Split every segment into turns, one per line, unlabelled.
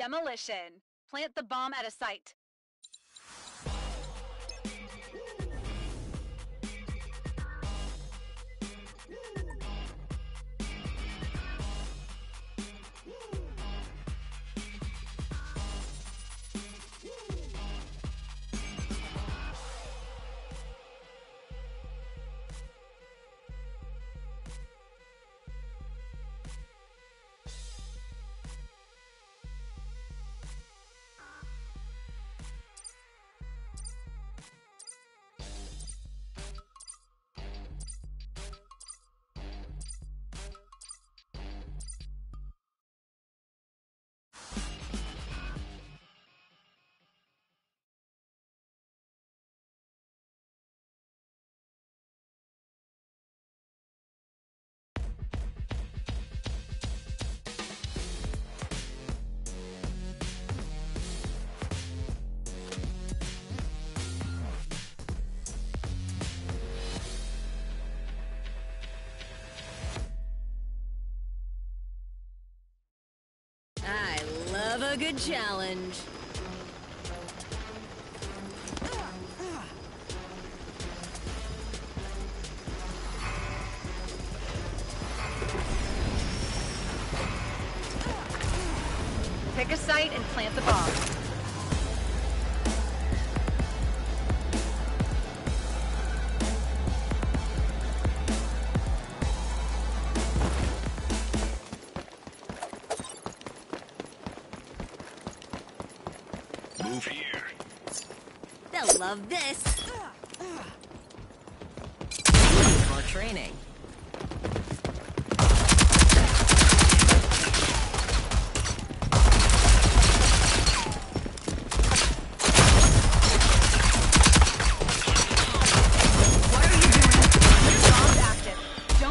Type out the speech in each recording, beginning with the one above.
Demolition. Plant the bomb at a site.
Good challenge.
Pick a site and plant the bomb.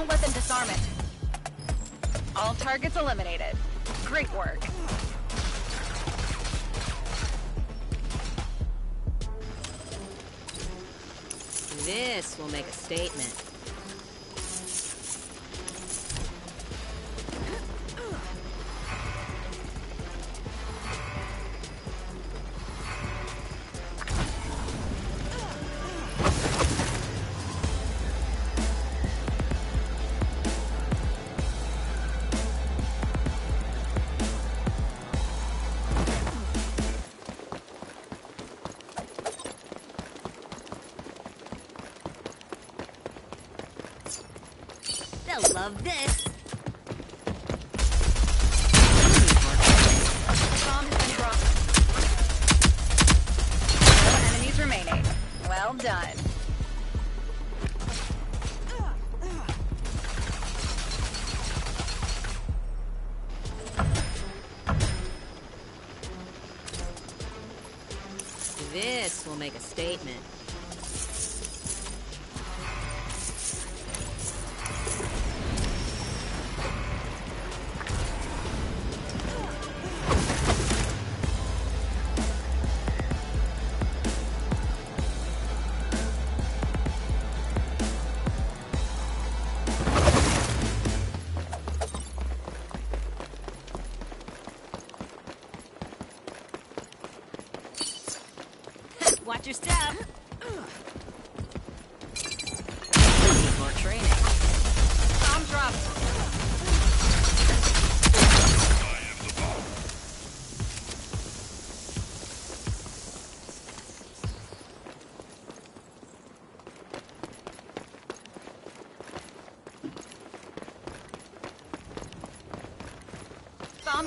Let them disarm it. All targets eliminated. Great work.
This will make a statement.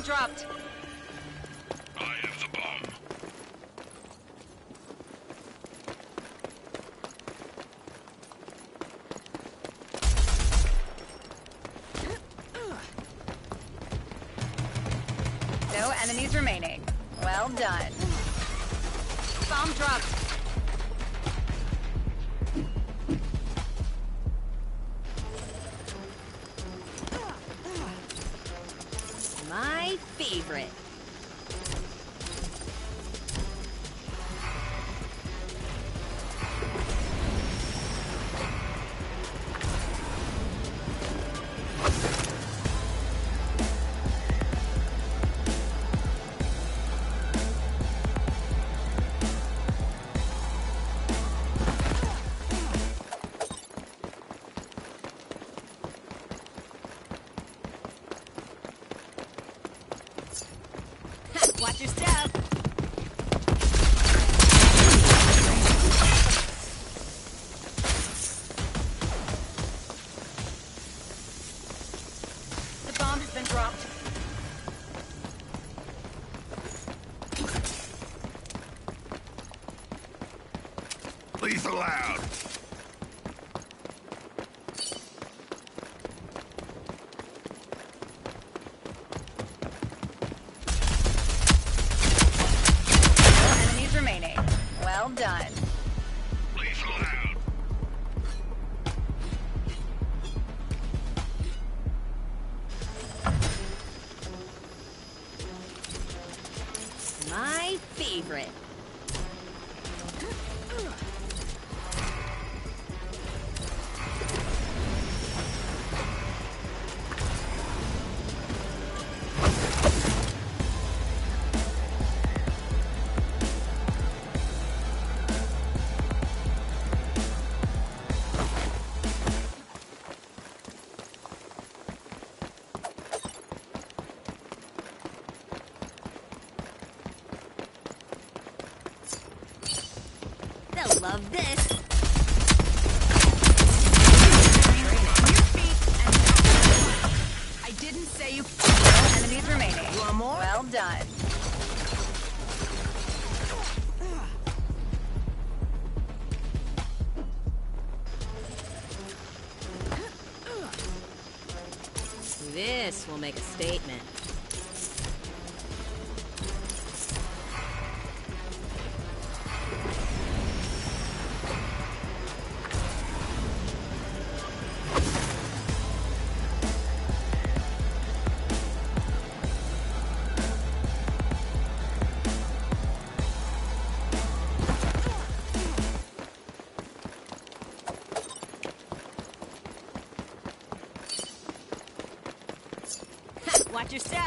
Dropped.
This.
I
didn't say you. No enemies remaining.
You want more?
Well done.
This will make a statement. Watch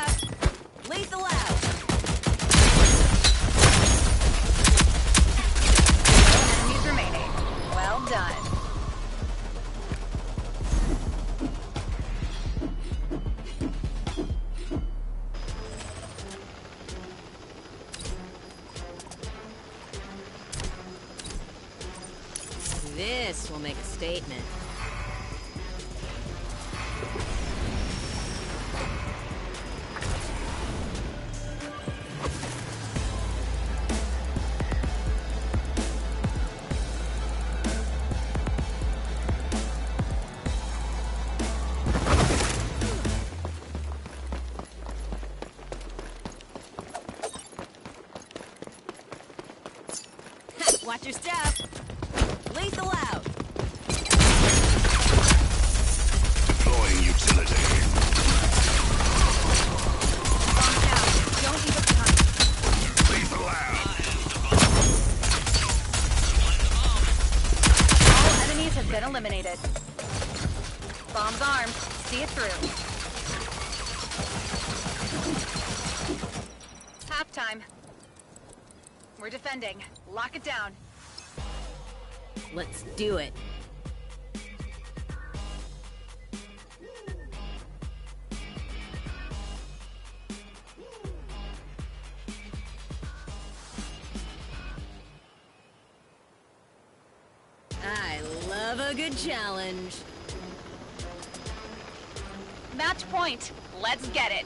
It down.
Let's do it. I love a good challenge.
Match point. Let's get it.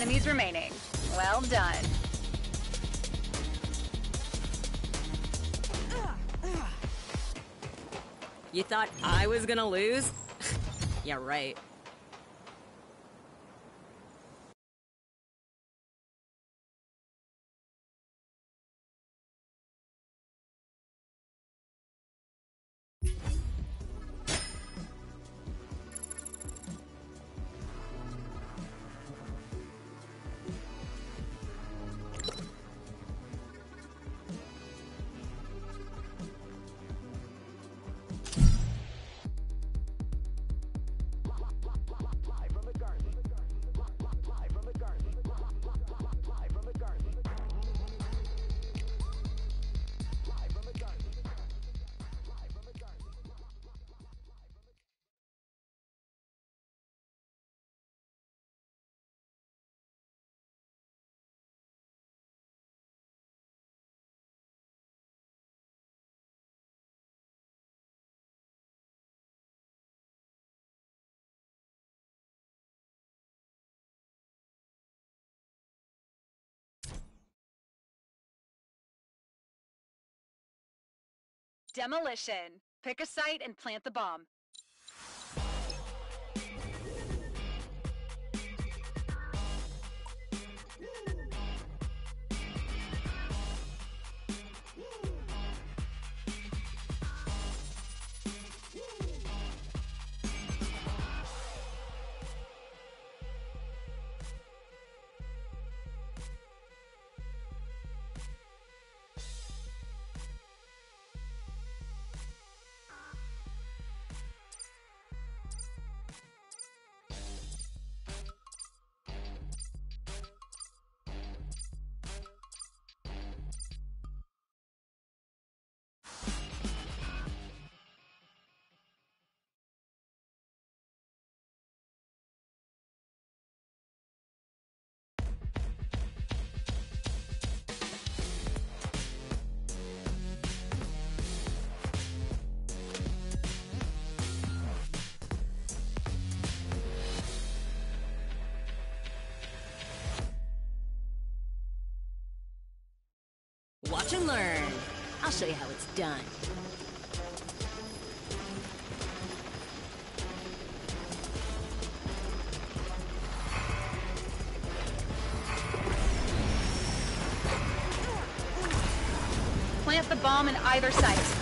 Enemies remaining. Well done.
You thought I was gonna lose? yeah, right.
Demolition. Pick a site and plant the bomb.
Watch and learn. I'll show you how it's done.
Plant the bomb in either site.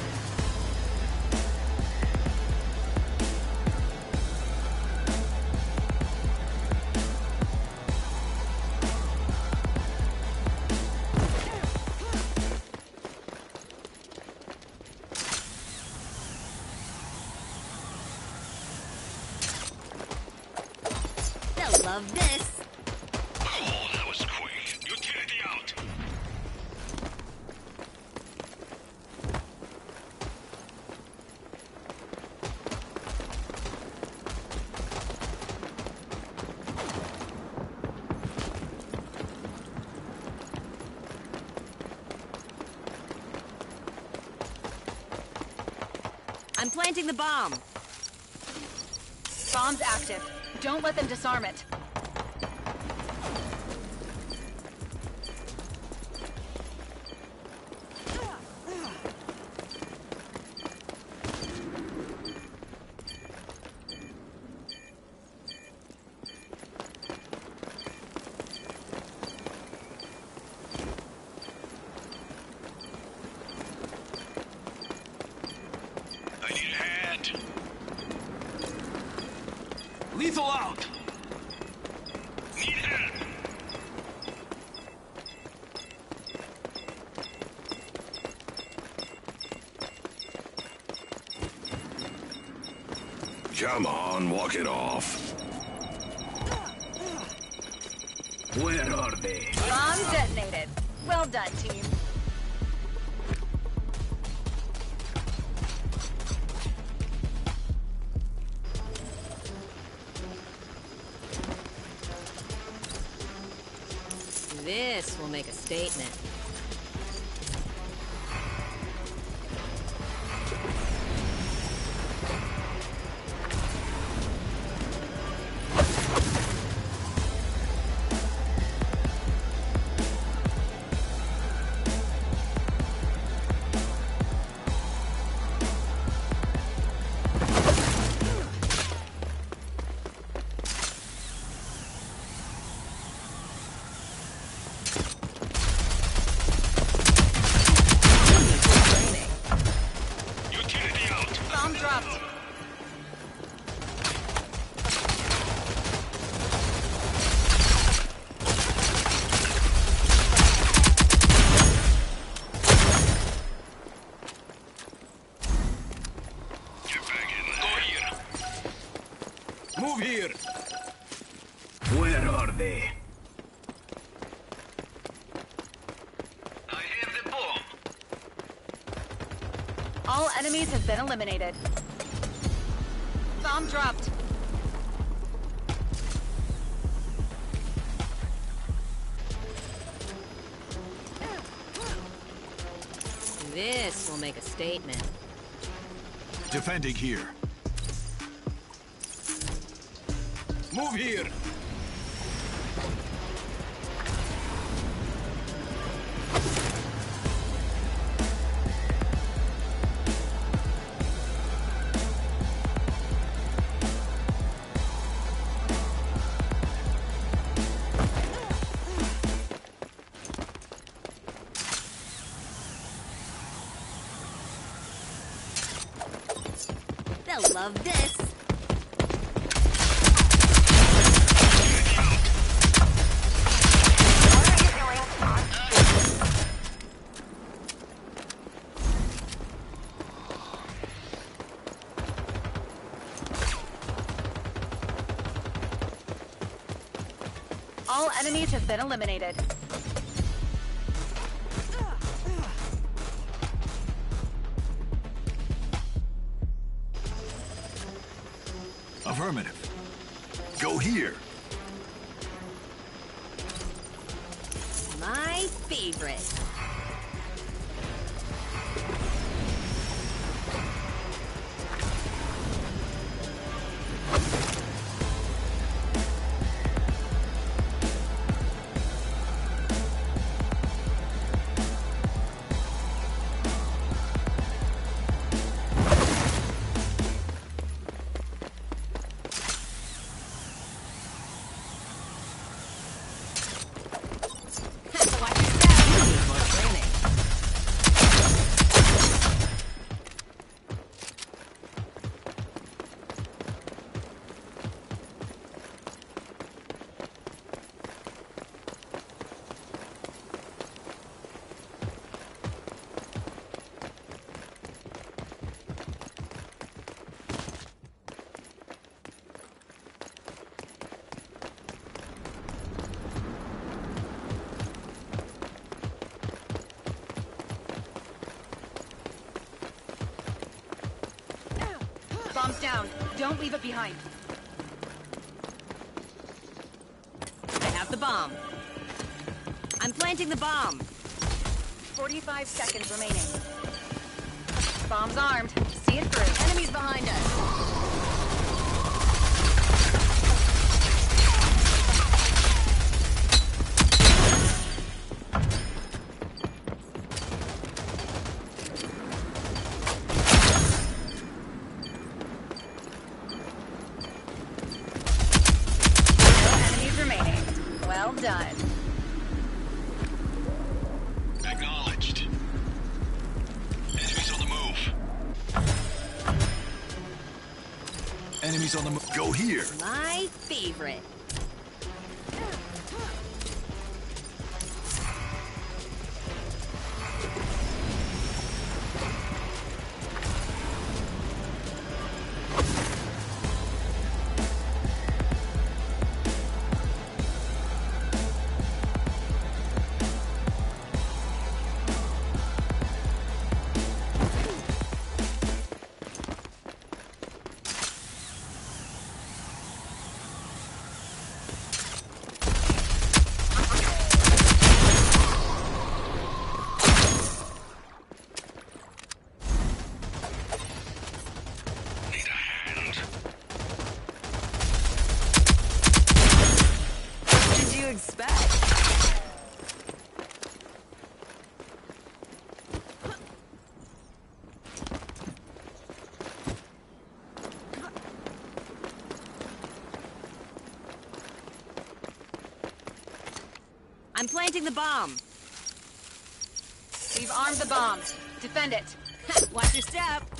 Bomb's active. Don't let them disarm it. Been eliminated. Bomb dropped.
This will make a statement.
Defending here. Move here.
All enemies have been eliminated. Don't leave it behind.
I have the bomb. I'm planting the bomb.
45 seconds remaining. Bombs armed. See it through.
Enemies behind us. I'm planting the bomb.
We've armed the bombs. Defend it.
Watch your step.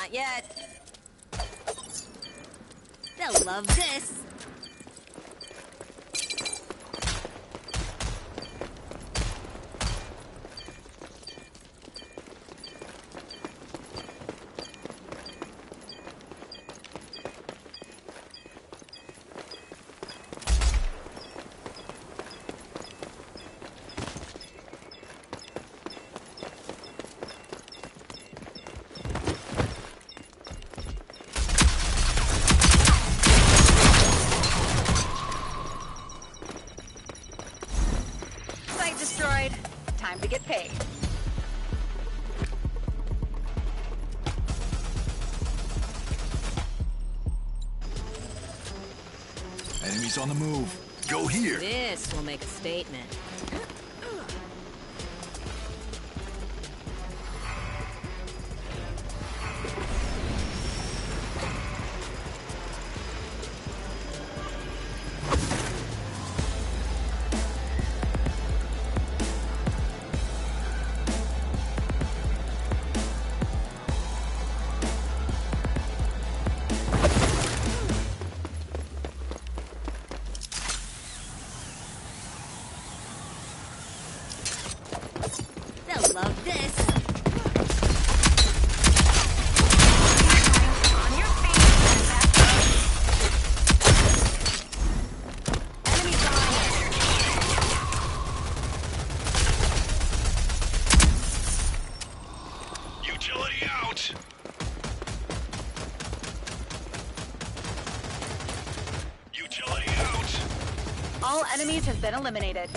Not yet. They'll love this.
On the move. Go here.
This will make a statement.
Been eliminated.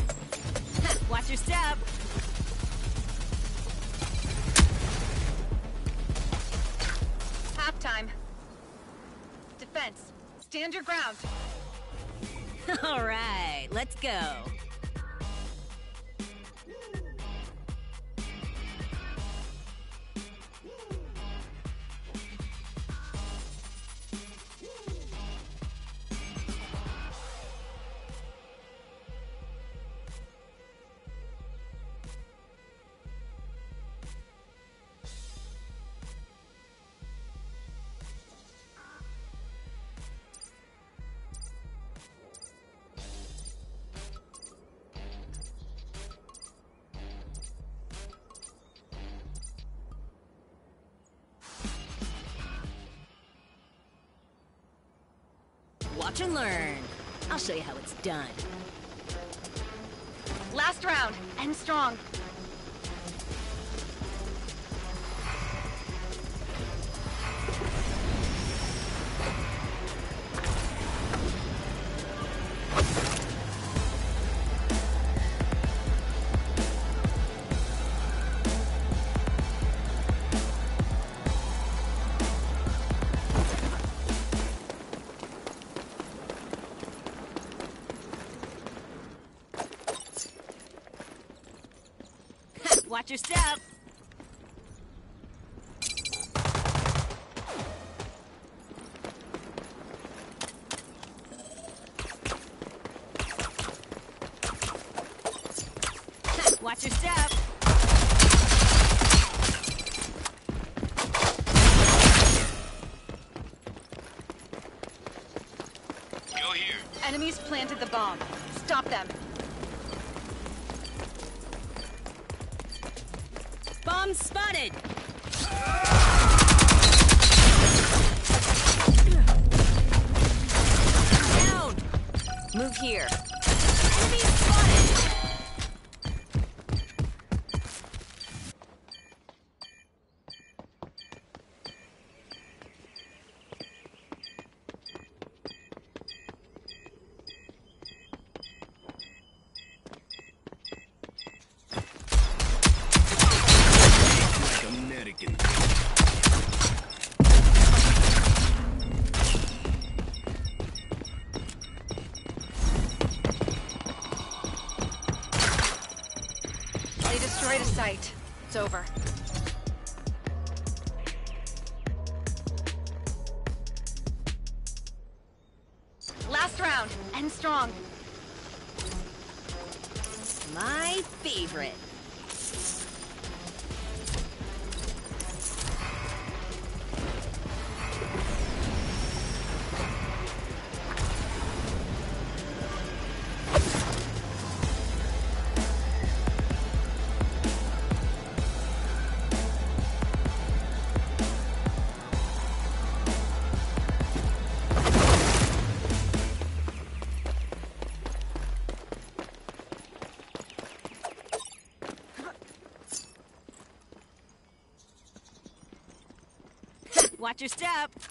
Watch and learn. I'll show you how it's done.
Last round. End strong.
Watch your step. Watch your step.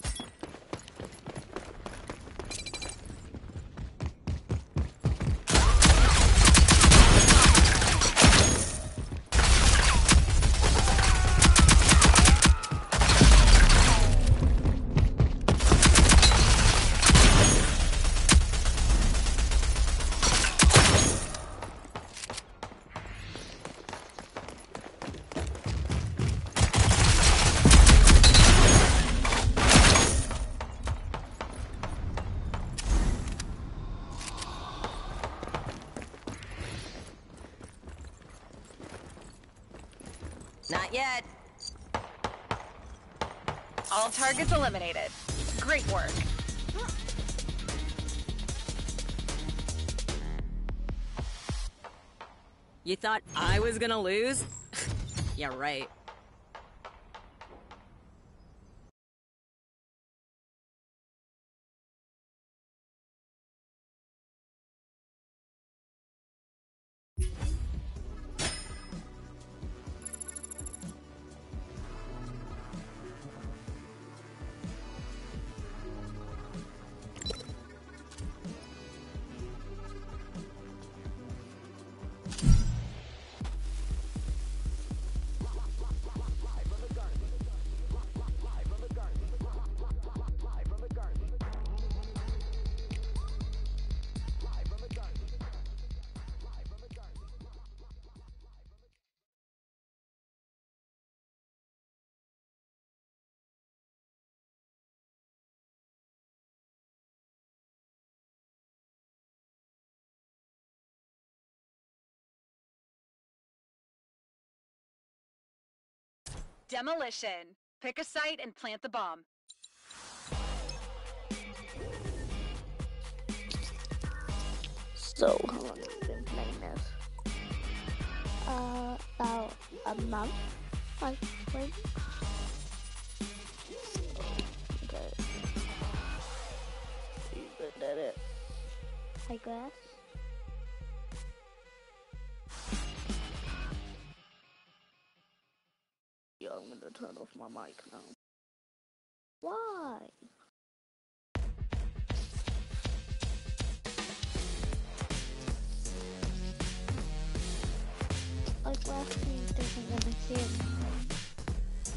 Not yet.
All targets eliminated. Great work.
You thought I was gonna lose? yeah, right.
Demolition. Pick a site and plant the bomb.
So, how long have you been playing this? Uh, about a month, I think. Okay. You good at it? I guess. Yeah, I'm gonna turn off my mic now. Why? Like last he doesn't want to hear me.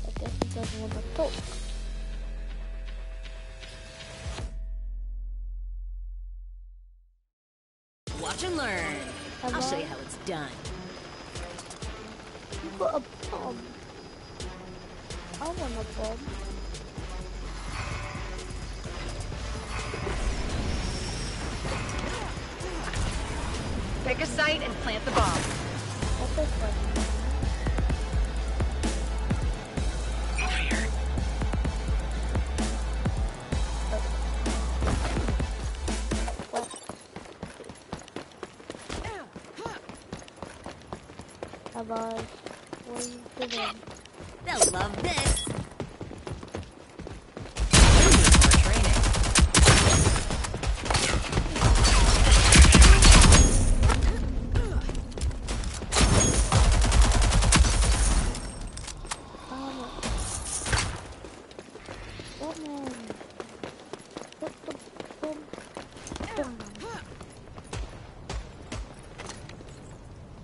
I guess he doesn't want to talk.
Watch and learn. I'll show you how it's done.
You got a bomb. I want a bomb.
Pick a site and plant the bomb.
What's this one?
Move here.
What? Have What are you doing?
Love this.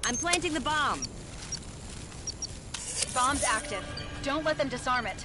I'm planting the bomb.
Bomb's active. Don't let them disarm it.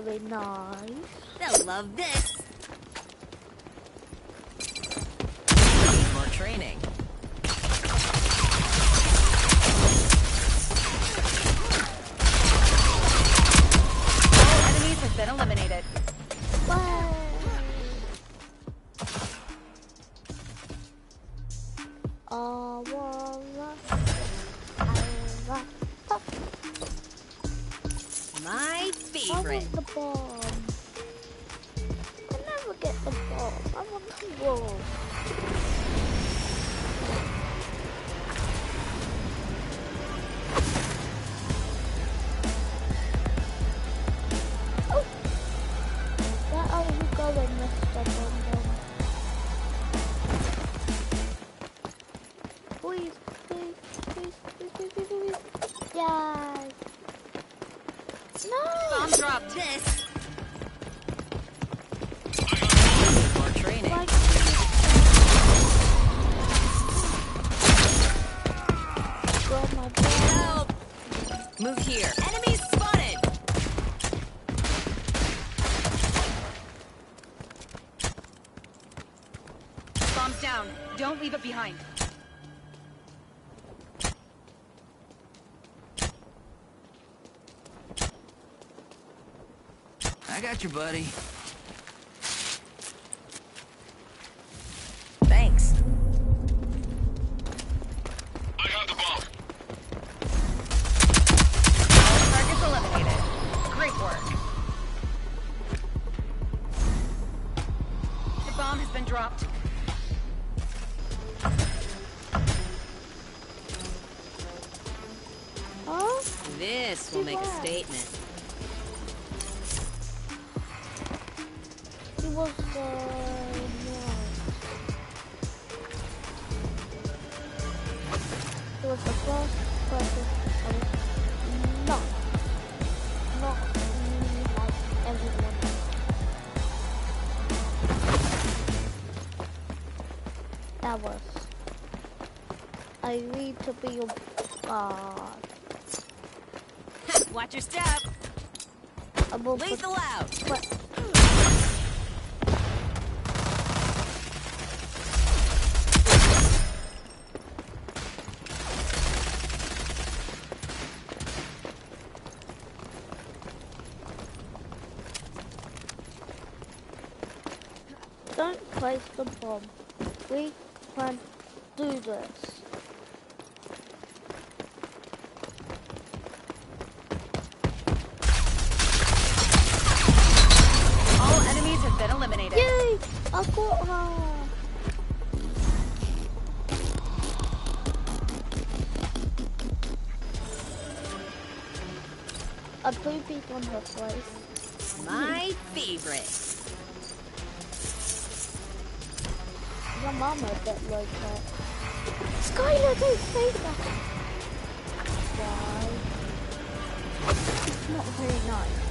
Very nice.
They'll love this.
I
got you, buddy.
To be a god.
Watch your step. Lethal out.
But don't place the bomb. We can do this. Put people on her place.
My favorite.
Your mama a bit like that. Skylar, don't say that. Why? It's not very nice.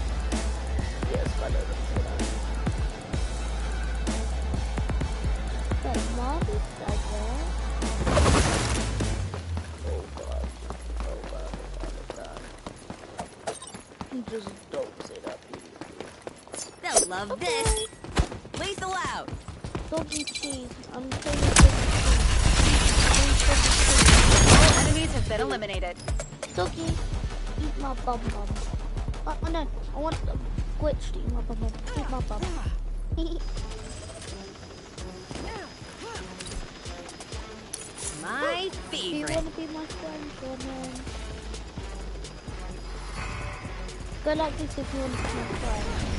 Love this. Lethal out.
Doggy cheese. I'm saying doggy
All enemies have been eliminated.
eat my bum bum. Oh, oh no, I want the glitch to eat my bum bum. Eat my bum.
My
Do you
favorite.
want to be my friend or no? Go like this if you want to be my friend.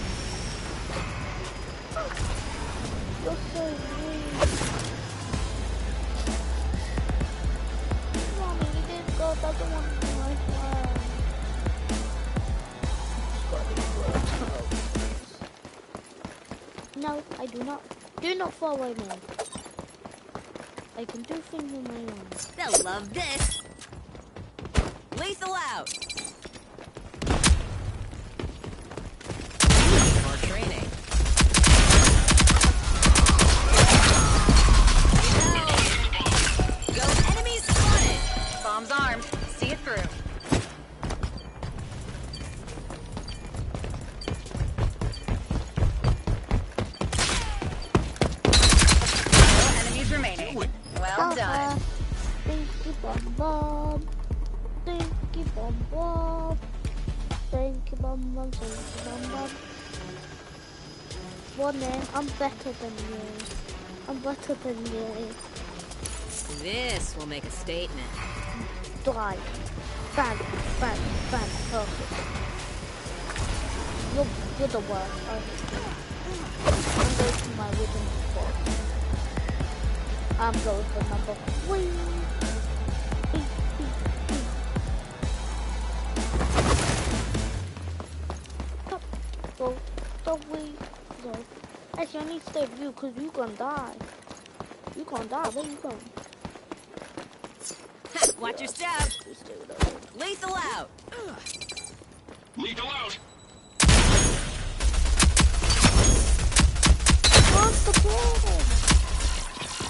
Follow me. I can do things on my own.
They'll love this. Lethal out.
Better than you. I'm better than you.
This will make a statement.
Die. Bang, bang, bang. Perfect. You're, you're the worst. I I'm going to my wooden spot. I'm going for number three. Save you because you gonna die. You gonna die. Where you going?
Watch your step.
You stay with us.
Lethal out.
Lethal out.
What's the bomb?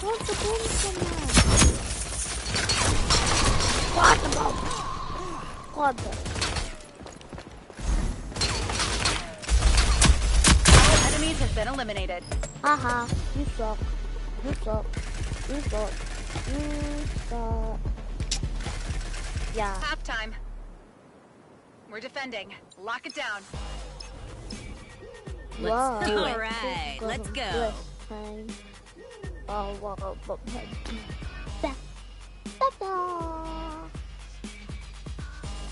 What's the bomb someone? What the Haha, you suck. You suck. You suck. You suck. Yeah.
Halftime. We're defending. Lock it down.
Let's
wow.
do it. All right, let's go.
Oh, wow, wow, wow. Da, da, da.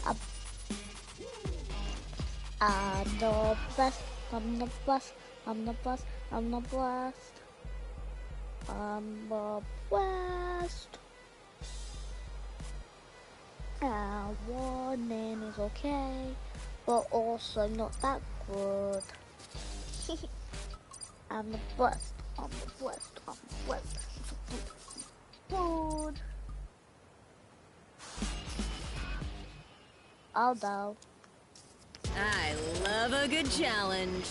Up. Uh, I'm the best. I'm the best. I'm the best. I'm the best. I'm the best. Ah, warning is okay, but also not that good. I'm the best. I'm the best. I'm the best. Food. I'll go.
I love a good challenge.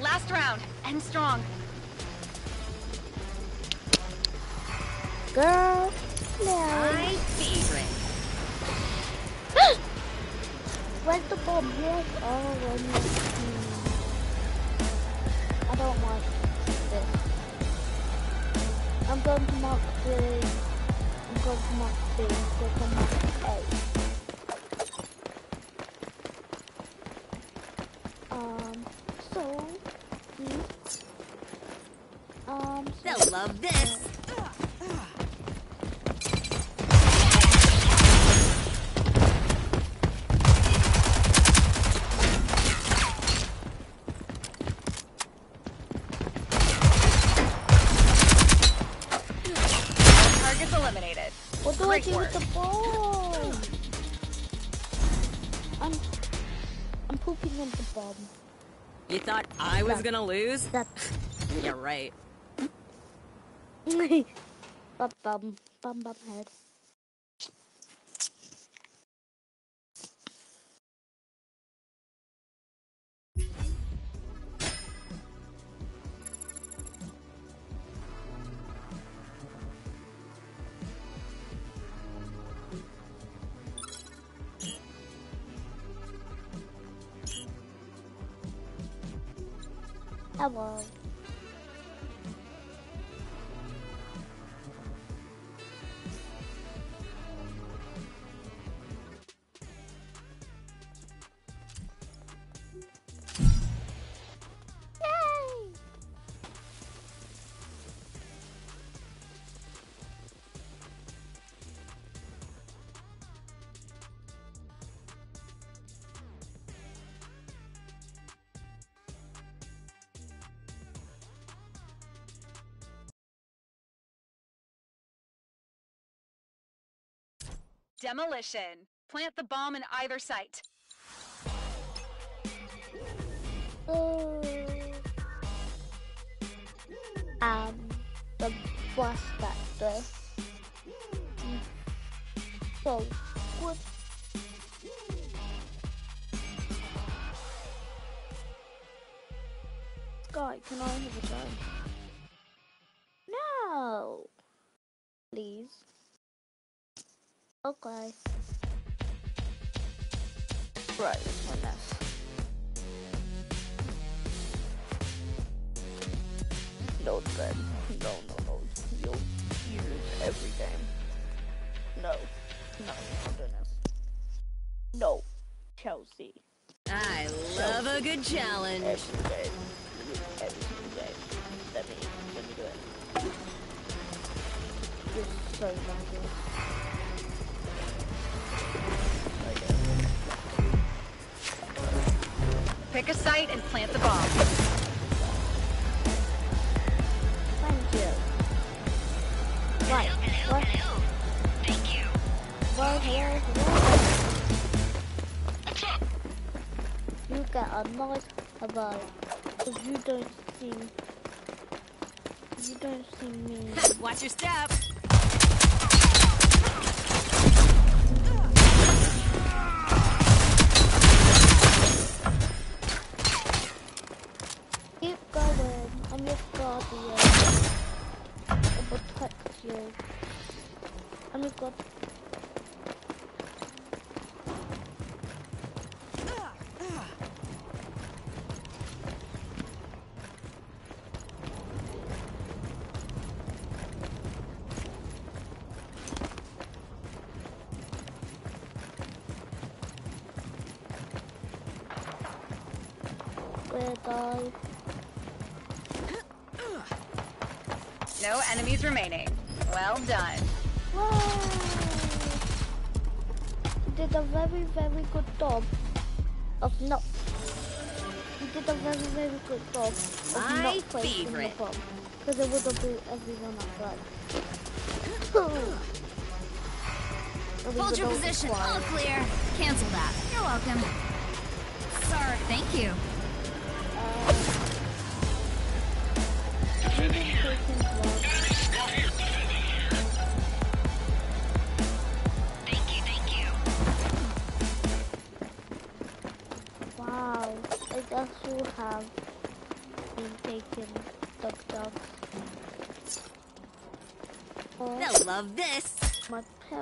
Last round. End strong.
Girl, no.
My favorite.
Where's the bomb? Yes. Oh, when you. I don't like this. I'm going to mark three. I'm going to mark three. I'm going to mark eight. Um, so, mm, um, so,
They'll love this.
Targets eliminated.
what do I do
work.
with the bomb? I'm, I'm pooping in the bomb.
You thought I was gonna lose?
That's
You're right.
Bum bum bum bum head. Hello.
Demolition. Plant the bomb in either site.
Mm. Um, the blast factor. So good. Guy, can I have a turn? No, Ben. No, no, no. You'll you lose every game. No. No, no, Dennis. No. Chelsea.
I love a good challenge.
Every game. Every single game. Let me, let me do it. You're so lucky.
Pick a site and plant the bomb.
What?
Thank you.
What? What?
What's up?
You get a nice about because you don't see you don't see me.
Watch your step.
Enemies remaining. Well done.
You did a very, very good job of not. You did a very, very good job of
My
not placing
favorite.
the bomb. Because it would have been everyone outside.
Hold your position. All clear. Cancel that. You're welcome. Sorry. Thank you.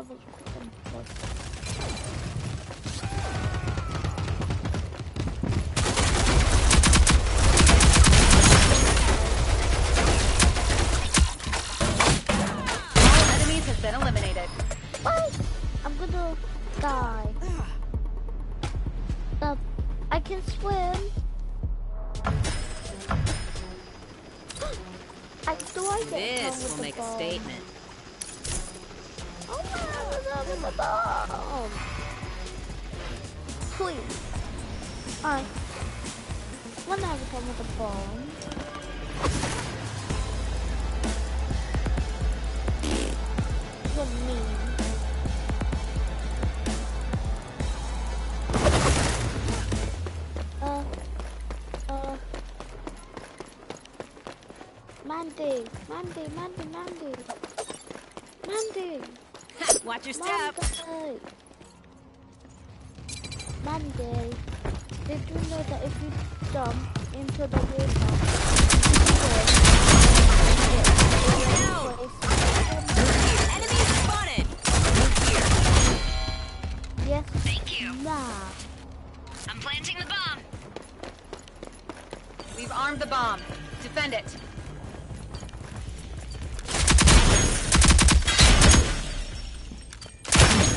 My pebbles Please. I when I problem with the bomb. You're mean. Uh, uh, Mandy, Mandy, Mandy, Mandy, Mandy.
Watch your step.
Mandy. Mandy, did you know that if you jump into the water,
Enemy spotted. Move here.
Yes.
Thank you.
Nah.
I'm planting the bomb.
We've armed the bomb. Defend it.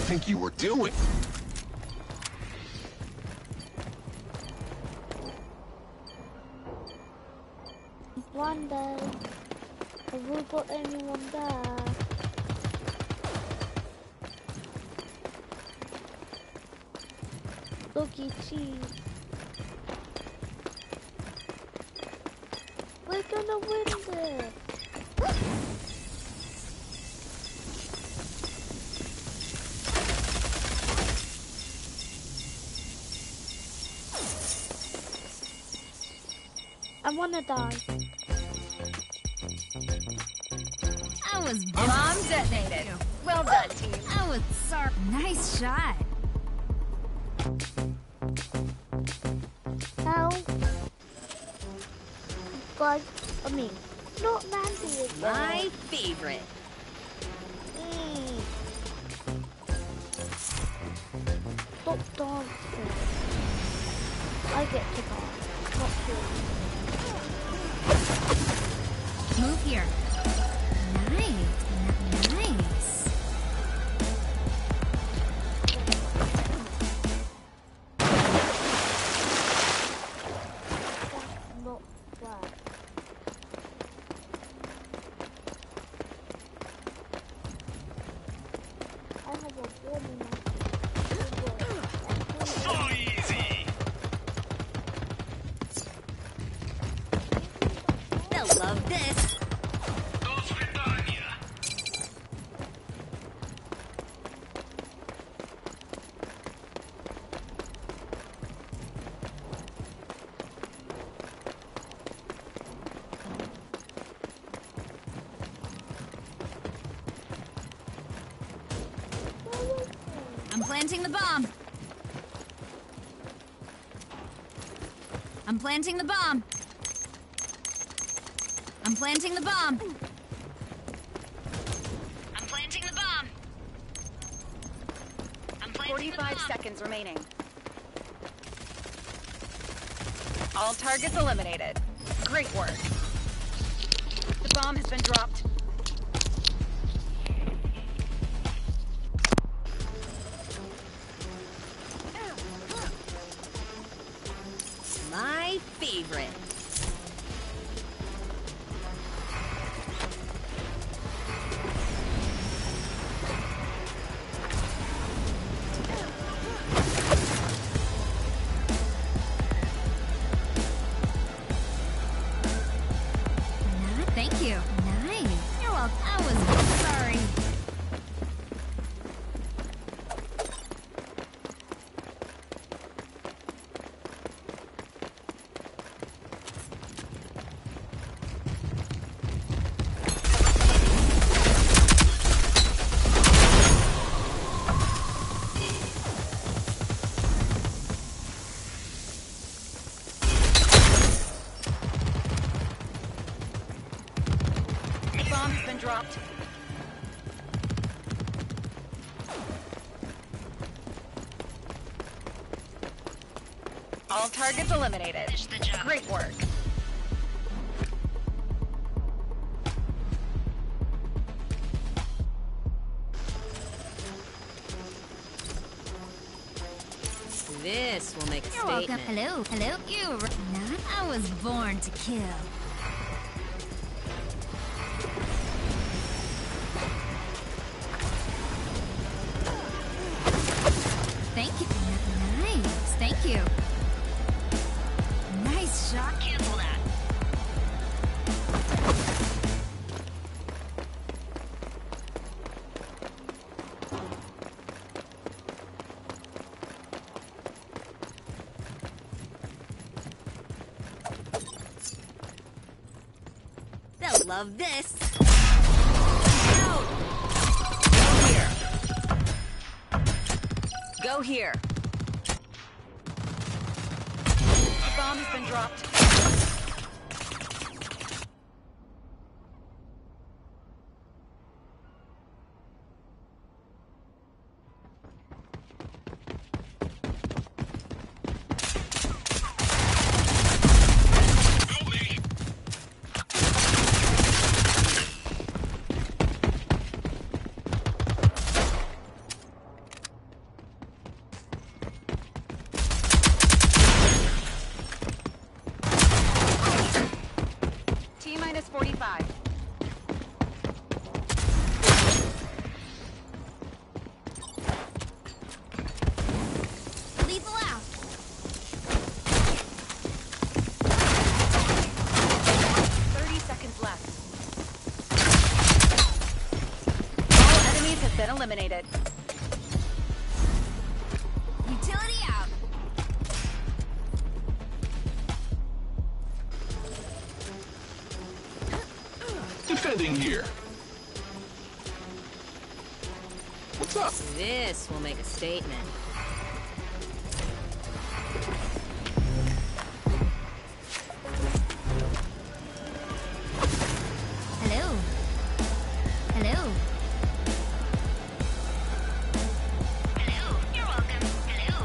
Think you were doing?
wanna die.
I was
bomb detonated. Well done, team.
I was SARP. Nice shot. Planting the bomb. I'm planting the bomb. I'm planting the bomb. I'm planting the bomb. I'm planting the
45
bomb.
seconds remaining. All targets eliminated. Great work. The bomb has been dropped. Targets eliminated. Great work.
This will make a
You're welcome.
statement.
Hello, hello. You not. I was born to kill.
Love this. Go here. Go here.
Bomb has been dropped.
Statement.
Hello. Hello. Hello. You're welcome. Hello.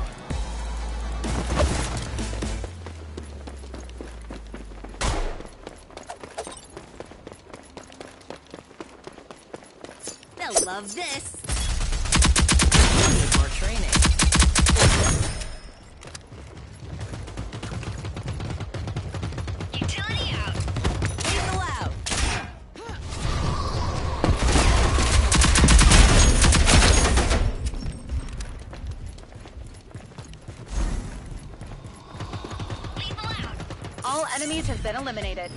They'll love this. Need more training.
Utility out.
Lethal out.
Lethal out.
All have been eliminated.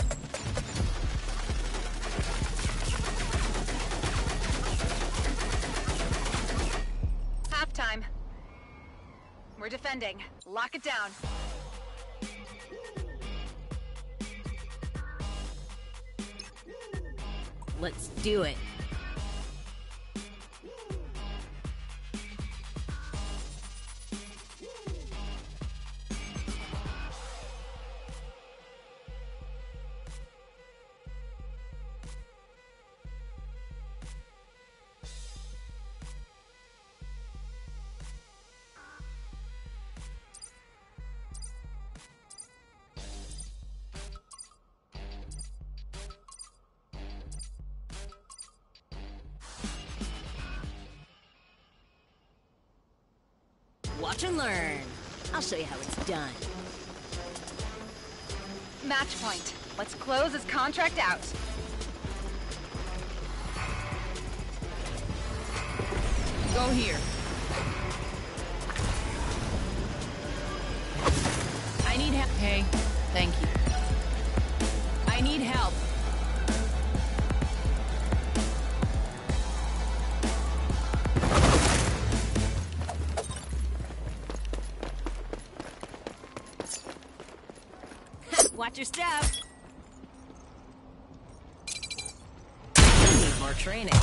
Watch and learn. I'll show you how it's done.
Match point. Let's close this contract out.
Go here. I need help. Hey, thank you. I need help. Watch your step. Need more training.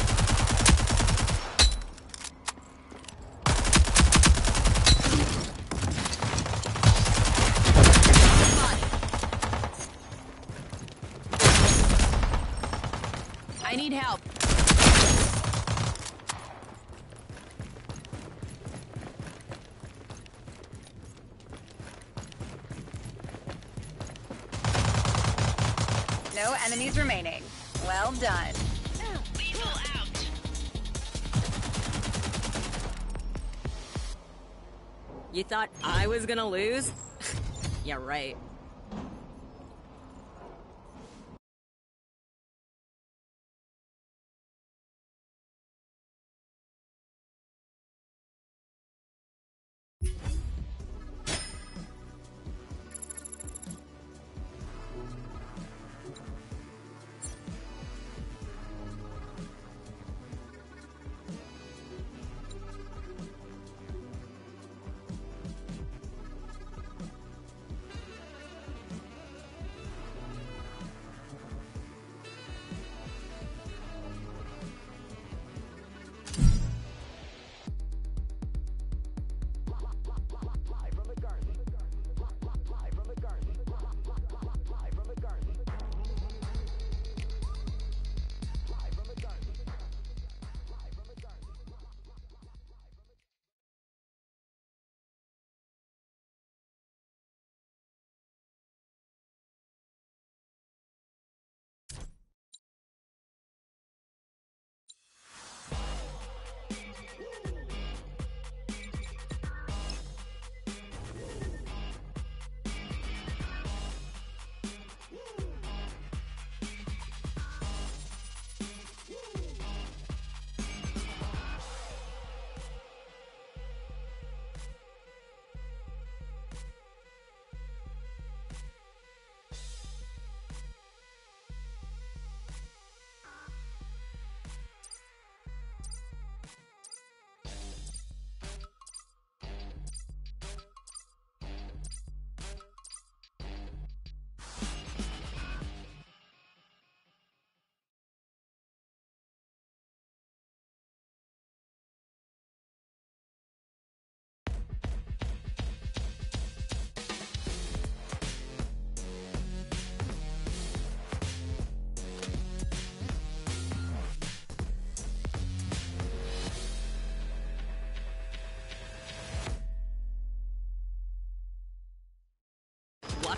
Was gonna lose? yeah, right.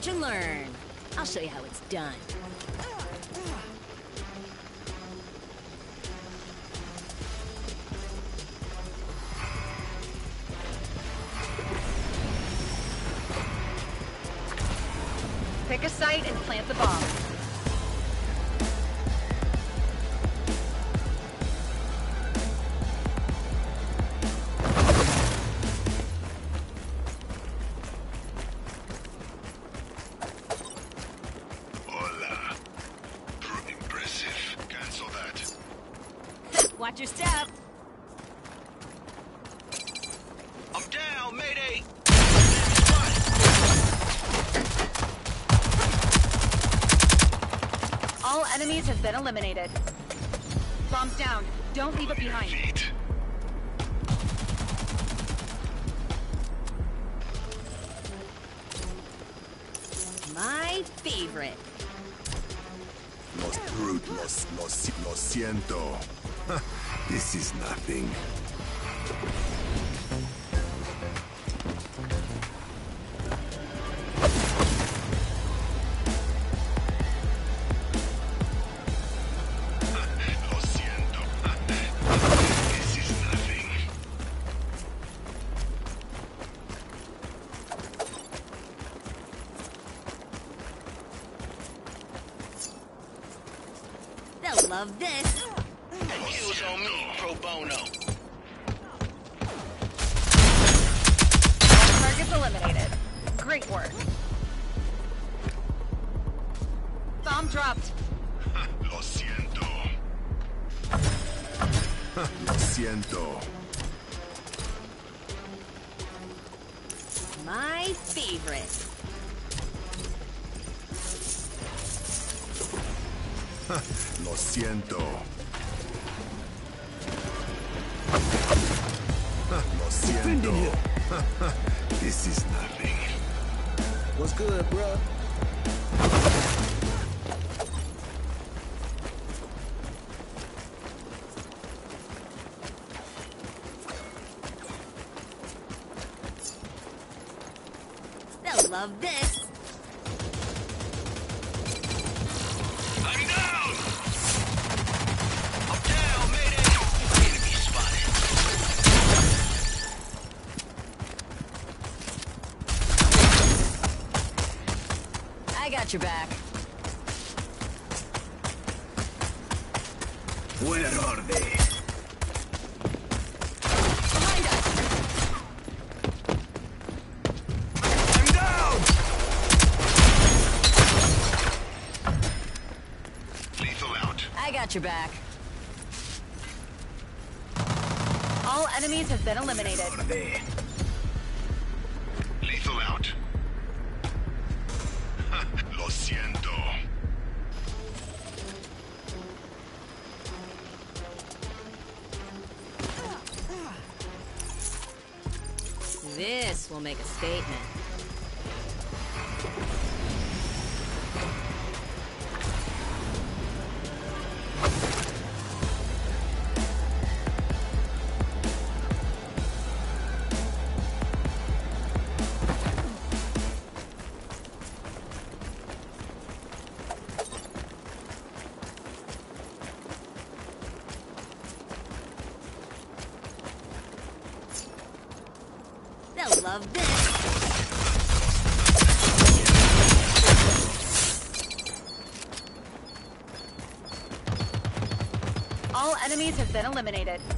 Watch and learn. I'll show you how it's done.
Pick a site and plant the bomb. eliminated.
love this. love this.
i spotted.
I got your back. your back.
All enemies have been eliminated.
Lethal out. Lo siento.
This will make a statement.
eliminated.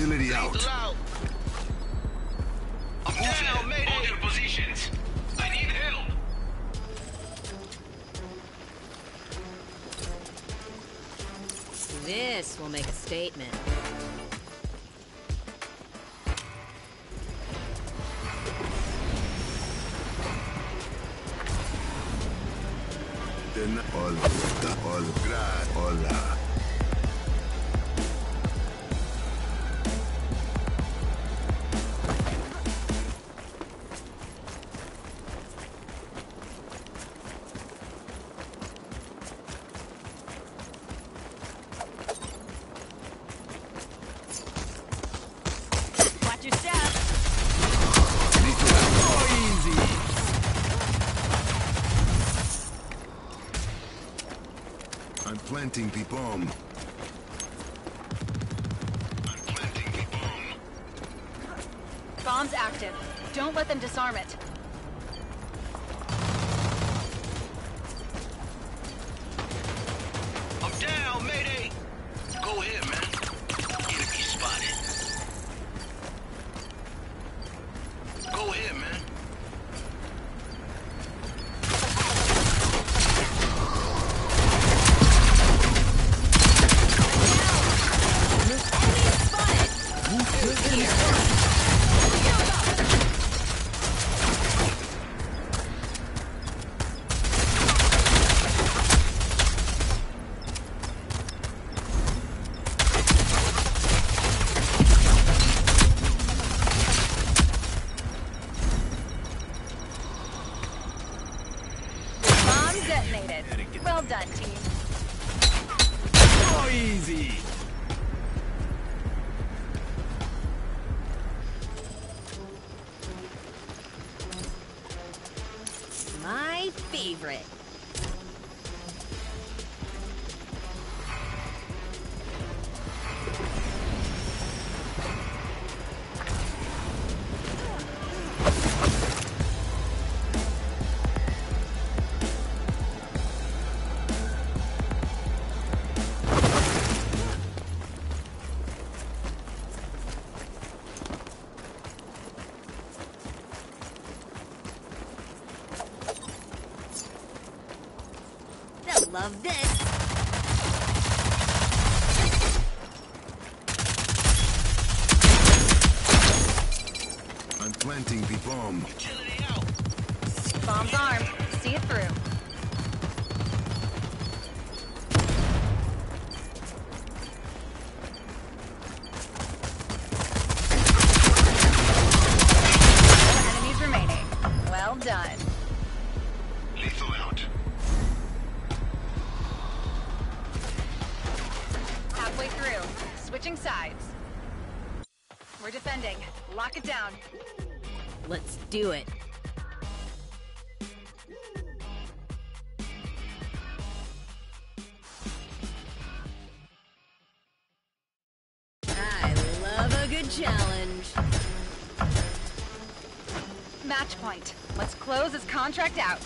Done.
Utility out.
I'm down, mayday. Hold your positions. I need help.
This will make a statement.
Then all, all, grad, hola.
Them disarm it.
This.
It down.
Let's do it. I love a good challenge.
Match point. Let's close this contract out.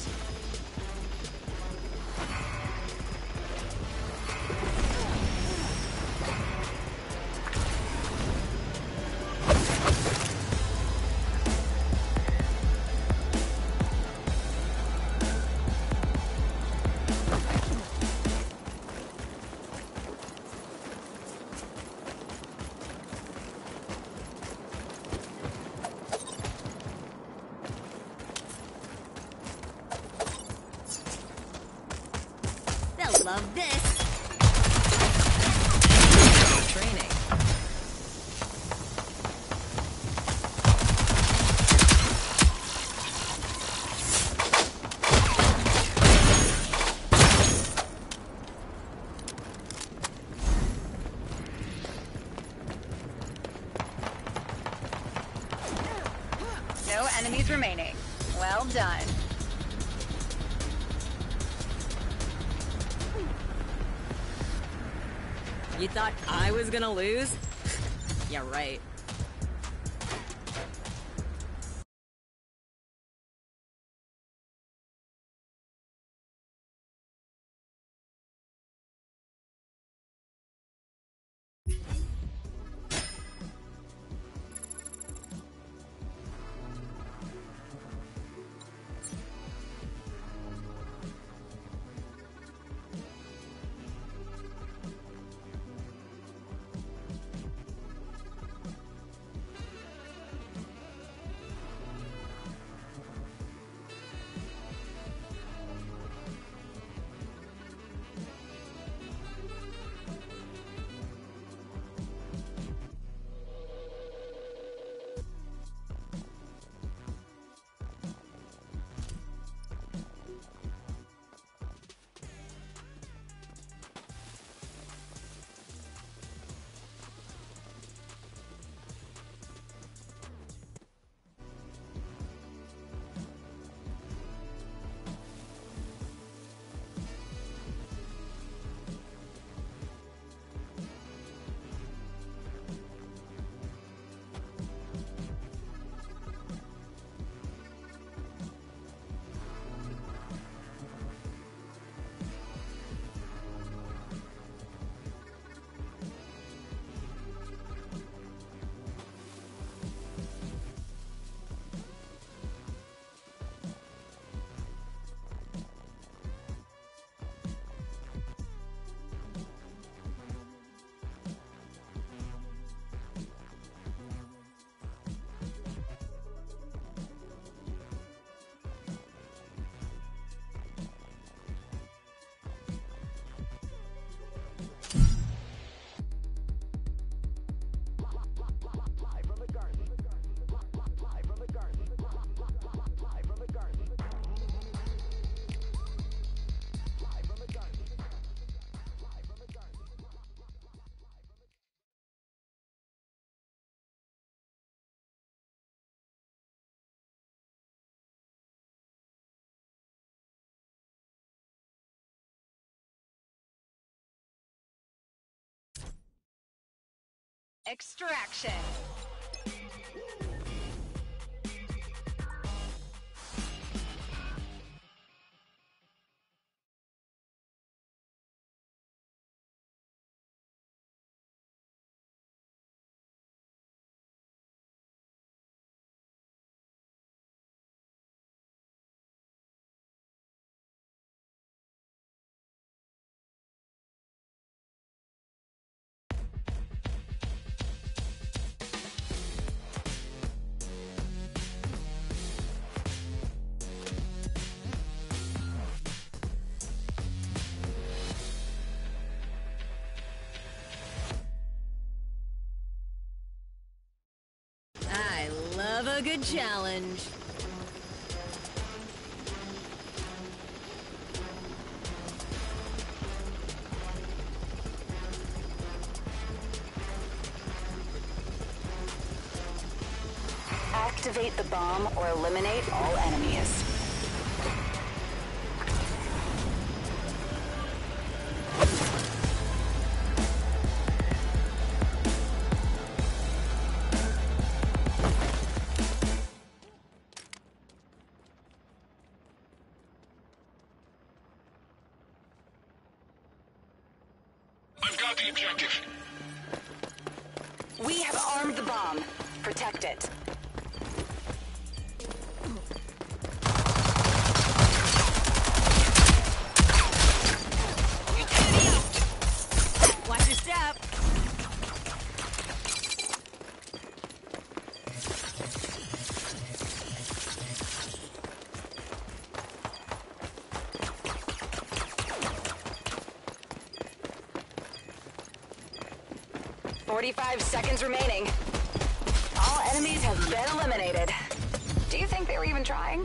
Extraction.
good challenge.
Activate the bomb or eliminate all enemies. 45 seconds remaining. All enemies have been eliminated. Do you think they were even trying?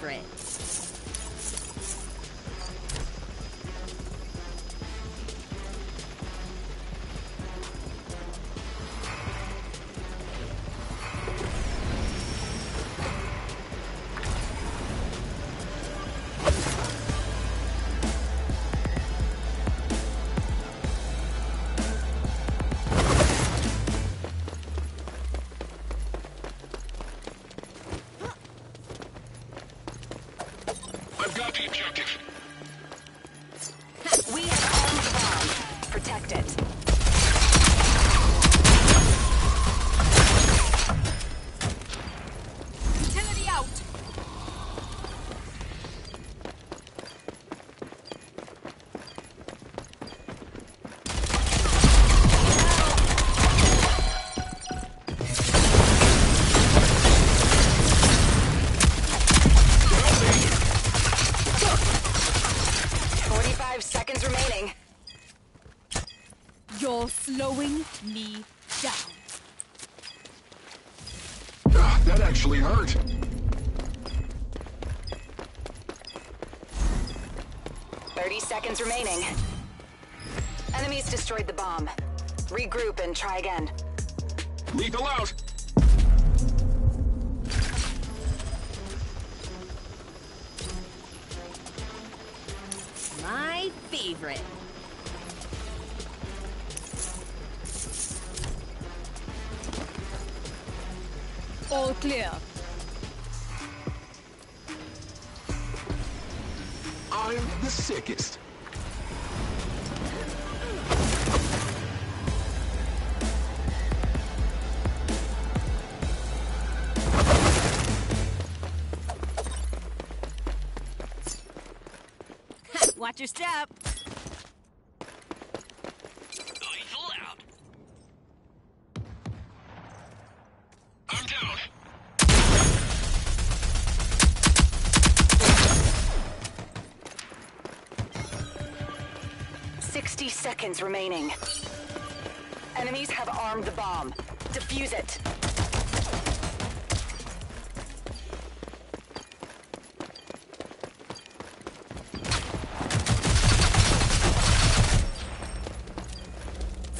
favorite.
the objective.
seconds remaining. Enemies destroyed the bomb. Regroup and try again.
Lethal out!
seconds remaining. Enemies have armed the bomb. Defuse it.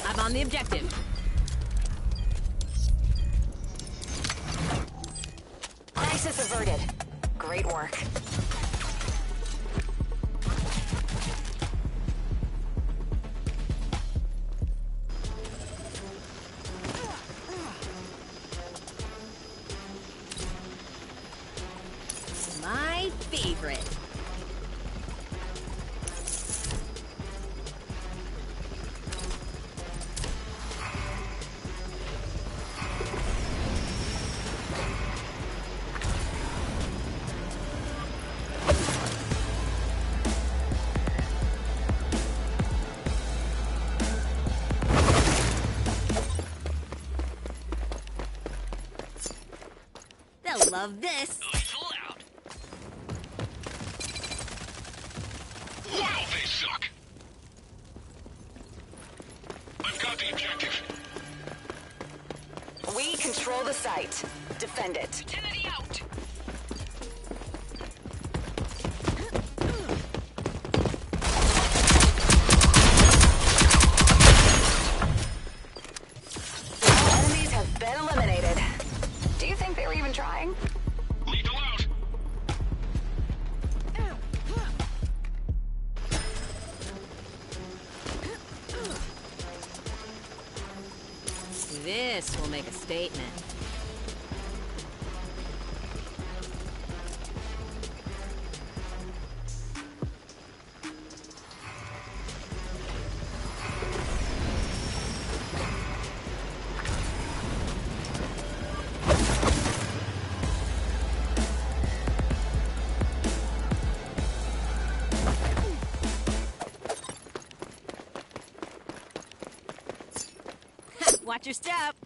I'm on the objective. Love this. Watch your step.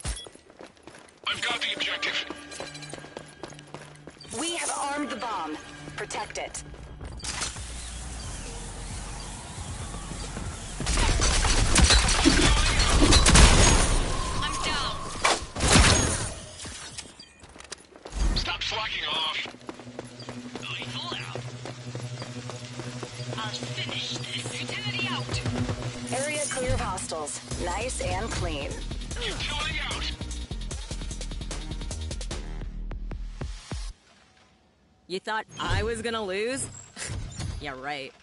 was gonna lose? yeah, right.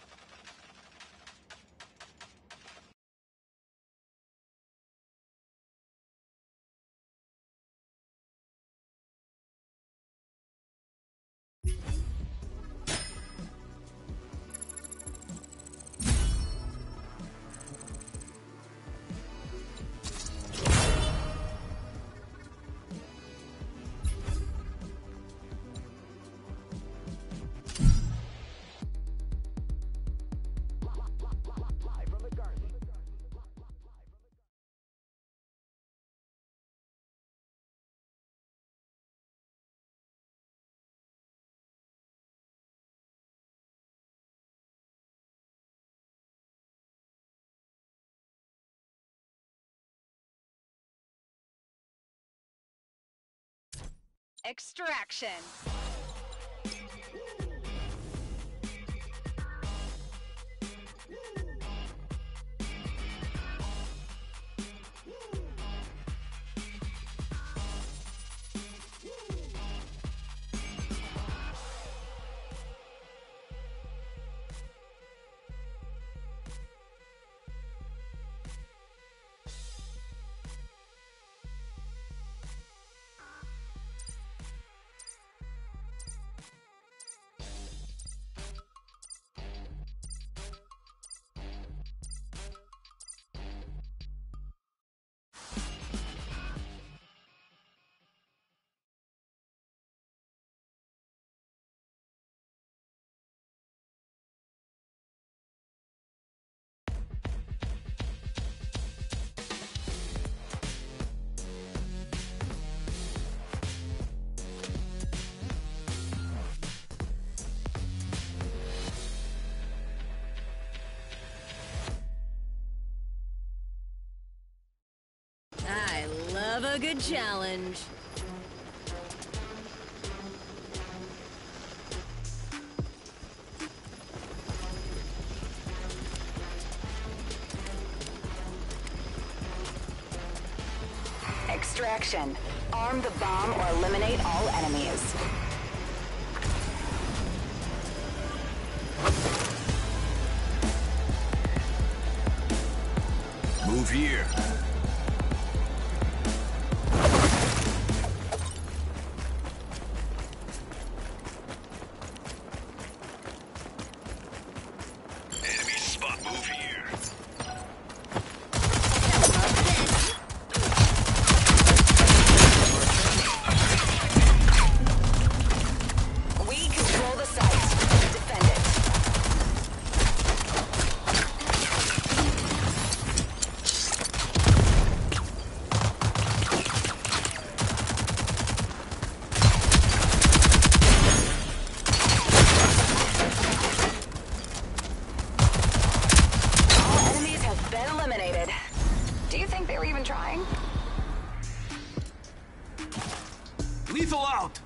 Extraction.
A good challenge.
Extraction. Arm the bomb or eliminate all enemies. think they were even trying?
Lethal out!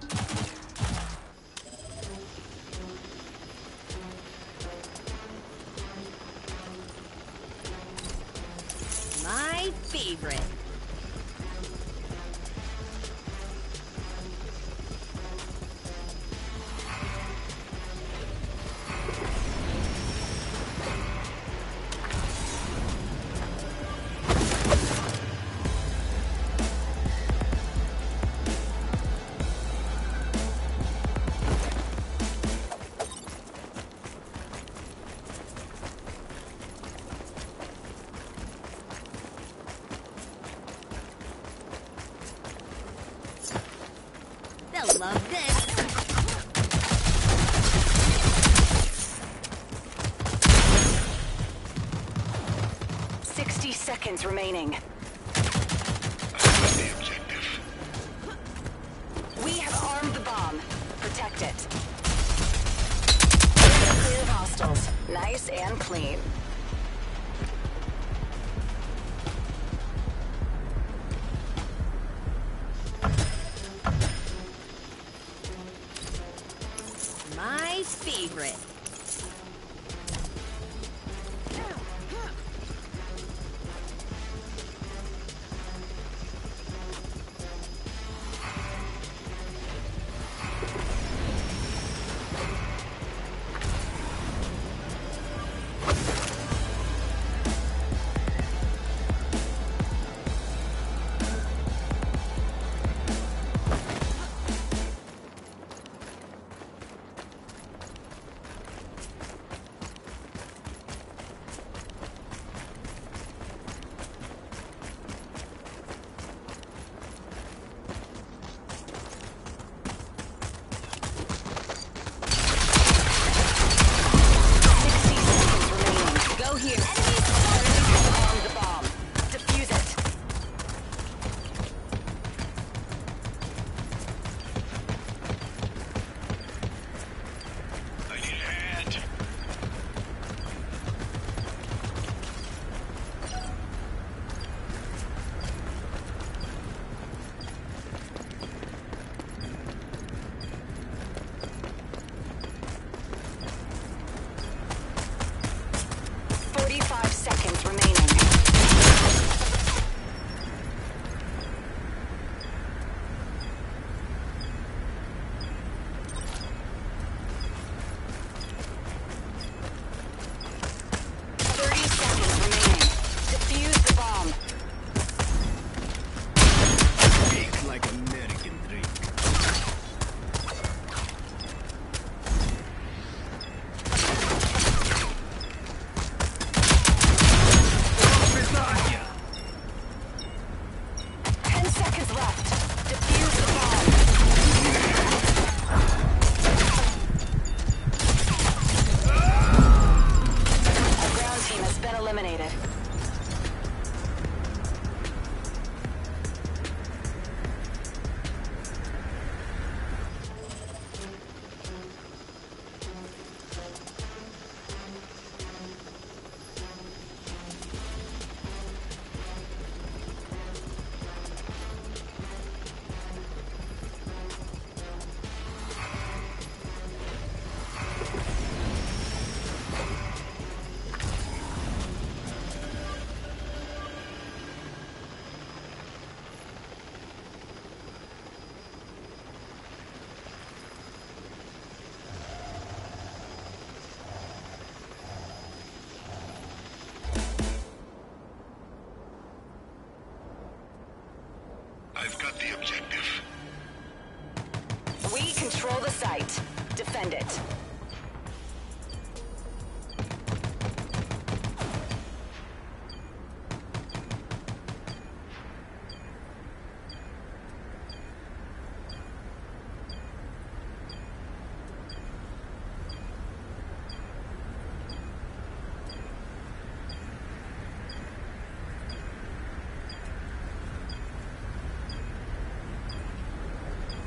The
site. Defend it.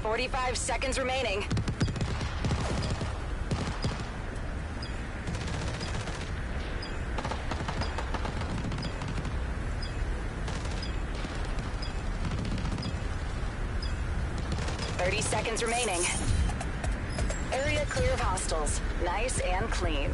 Forty-five seconds remaining. Seconds remaining. Area clear of hostiles. Nice and clean.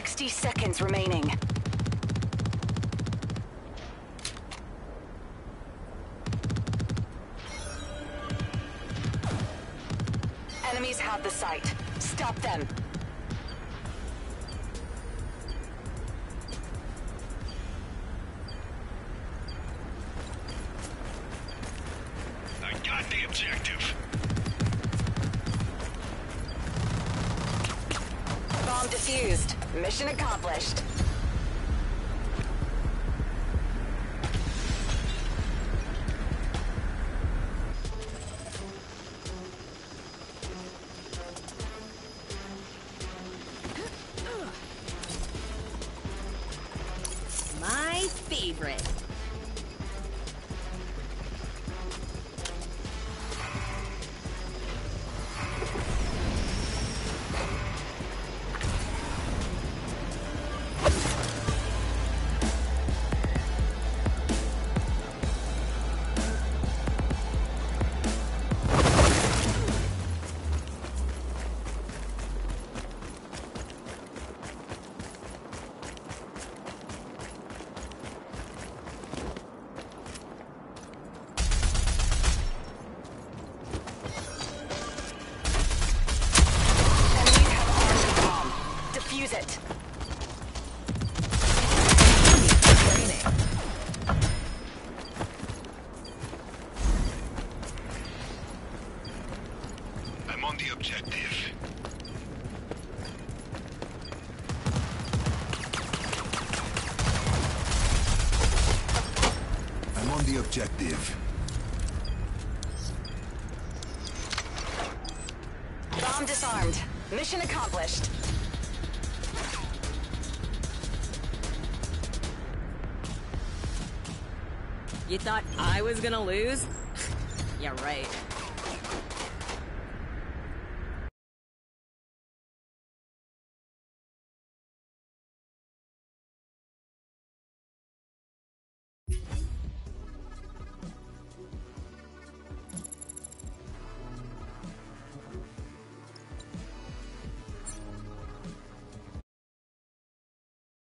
Sixty seconds remaining. Enemies have the site. Stop them.
I was gonna lose? yeah, right.